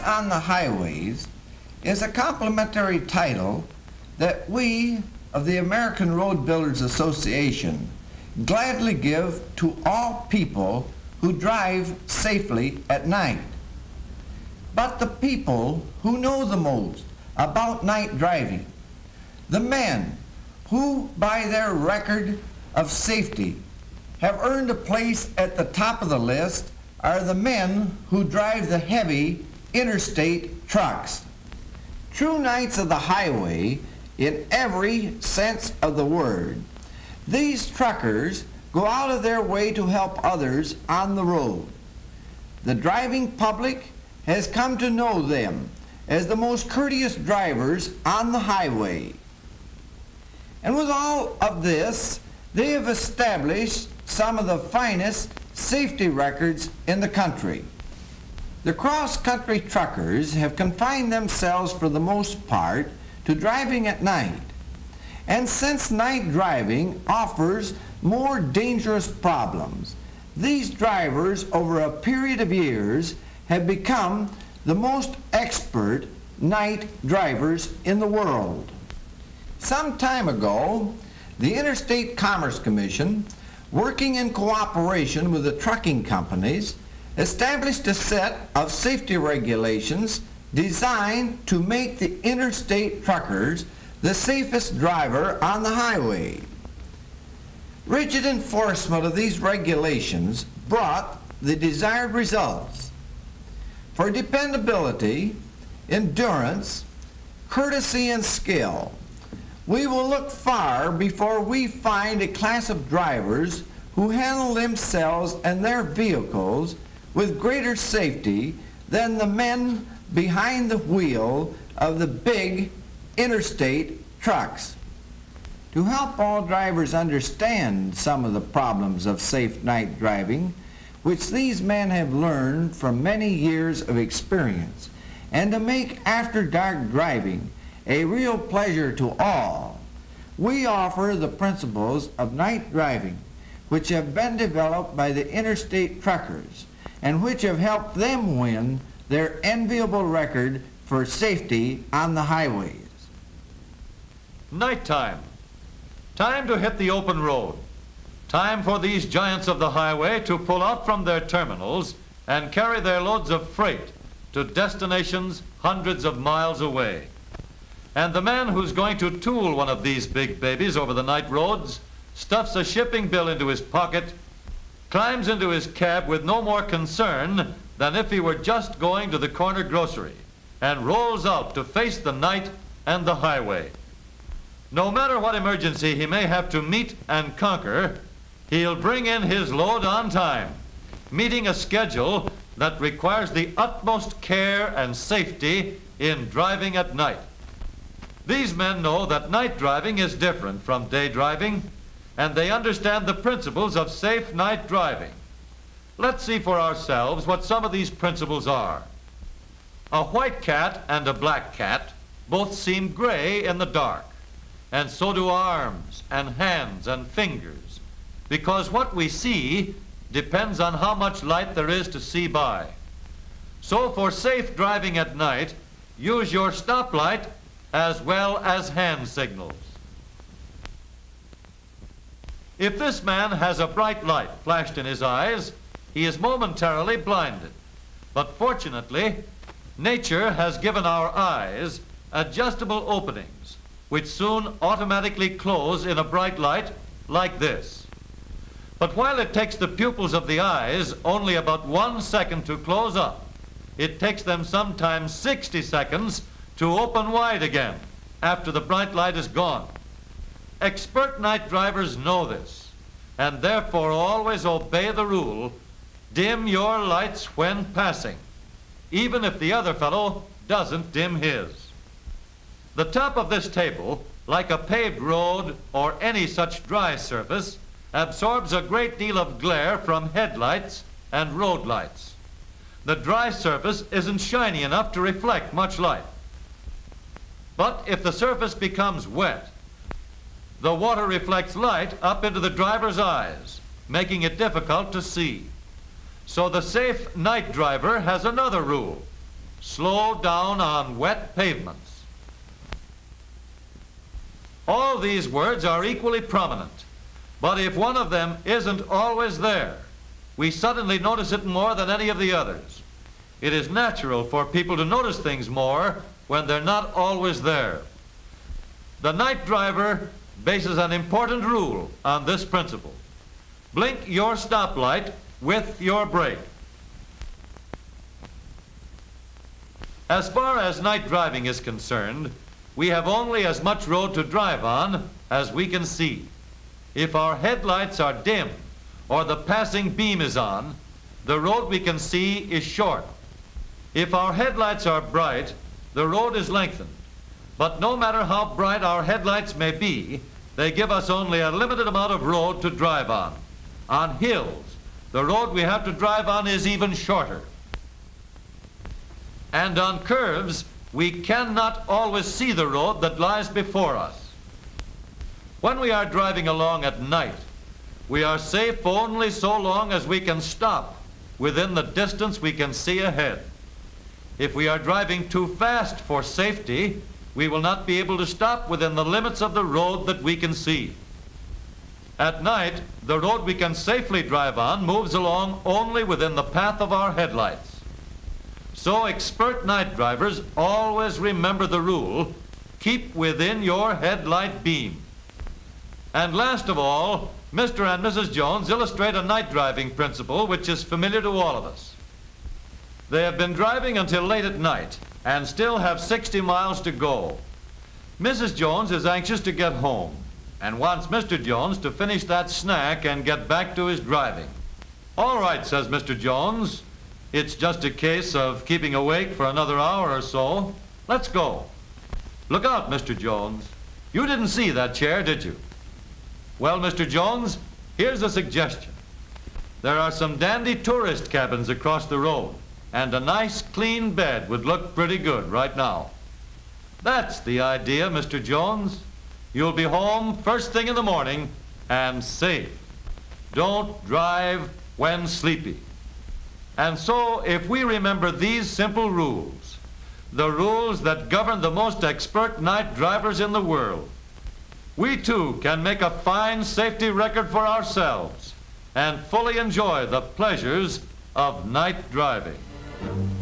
On the Highways is a complimentary title that we of the American Road Builders Association gladly give to all people who drive safely at night. But the people who know the most about night driving, the men who by their record of safety have earned a place at the top of the list are the men who drive the heavy interstate trucks. True knights of the highway in every sense of the word. These truckers go out of their way to help others on the road. The driving public has come to know them as the most courteous drivers on the highway. And with all of this, they have established some of the finest safety records in the country. The cross-country truckers have confined themselves for the most part to driving at night. And since night driving offers more dangerous problems, these drivers over a period of years have become the most expert night drivers in the world. Some time ago, the Interstate Commerce Commission, working in cooperation with the trucking companies, established a set of safety regulations designed to make the interstate truckers the safest driver on the highway. Rigid enforcement of these regulations brought the desired results. For dependability, endurance, courtesy, and skill, we will look far before we find a class of drivers who handle themselves and their vehicles with greater safety than the men behind the wheel of the big interstate trucks. To help all drivers understand some of the problems of safe night driving, which these men have learned from many years of experience, and to make after dark driving a real pleasure to all, we offer the principles of night driving, which have been developed by the interstate truckers and which have helped them win their enviable record for safety on the highways. Nighttime. Time to hit the open road. Time for these giants of the highway to pull out from their terminals and carry their loads of freight to destinations hundreds of miles away. And the man who's going to tool one of these big babies over the night roads stuffs a shipping bill into his pocket, climbs into his cab with no more concern than if he were just going to the corner grocery and rolls out to face the night and the highway. No matter what emergency he may have to meet and conquer, he'll bring in his load on time, meeting a schedule that requires the utmost care and safety in driving at night. These men know that night driving is different from day driving, and they understand the principles of safe night driving. Let's see for ourselves what some of these principles are. A white cat and a black cat both seem gray in the dark, and so do arms and hands and fingers, because what we see depends on how much light there is to see by. So for safe driving at night, use your stoplight as well as hand signals. If this man has a bright light flashed in his eyes, he is momentarily blinded. But fortunately, nature has given our eyes adjustable openings, which soon automatically close in a bright light like this. But while it takes the pupils of the eyes only about one second to close up, it takes them sometimes 60 seconds to open wide again after the bright light is gone. Expert night drivers know this and therefore always obey the rule Dim your lights when passing, even if the other fellow doesn't dim his. The top of this table, like a paved road or any such dry surface, absorbs a great deal of glare from headlights and road lights. The dry surface isn't shiny enough to reflect much light. But if the surface becomes wet, the water reflects light up into the driver's eyes, making it difficult to see. So the safe night driver has another rule. slow down on wet pavements. All these words are equally prominent, but if one of them isn't always there, we suddenly notice it more than any of the others. It is natural for people to notice things more when they're not always there. The night driver bases an important rule on this principle. Blink your stoplight with your brake. As far as night driving is concerned, we have only as much road to drive on as we can see. If our headlights are dim or the passing beam is on, the road we can see is short. If our headlights are bright, the road is lengthened. But no matter how bright our headlights may be, they give us only a limited amount of road to drive on. On hills, the road we have to drive on is even shorter. And on curves, we cannot always see the road that lies before us. When we are driving along at night, we are safe only so long as we can stop within the distance we can see ahead. If we are driving too fast for safety, we will not be able to stop within the limits of the road that we can see. At night, the road we can safely drive on moves along only within the path of our headlights. So expert night drivers always remember the rule, keep within your headlight beam. And last of all, Mr. and Mrs. Jones illustrate a night driving principle which is familiar to all of us. They have been driving until late at night and still have 60 miles to go. Mrs. Jones is anxious to get home and wants Mr. Jones to finish that snack and get back to his driving. All right, says Mr. Jones. It's just a case of keeping awake for another hour or so. Let's go. Look out, Mr. Jones. You didn't see that chair, did you? Well, Mr. Jones, here's a suggestion. There are some dandy tourist cabins across the road and a nice clean bed would look pretty good right now. That's the idea, Mr. Jones. You'll be home first thing in the morning and safe. Don't drive when sleepy. And so, if we remember these simple rules, the rules that govern the most expert night drivers in the world, we too can make a fine safety record for ourselves and fully enjoy the pleasures of night driving. Thank you.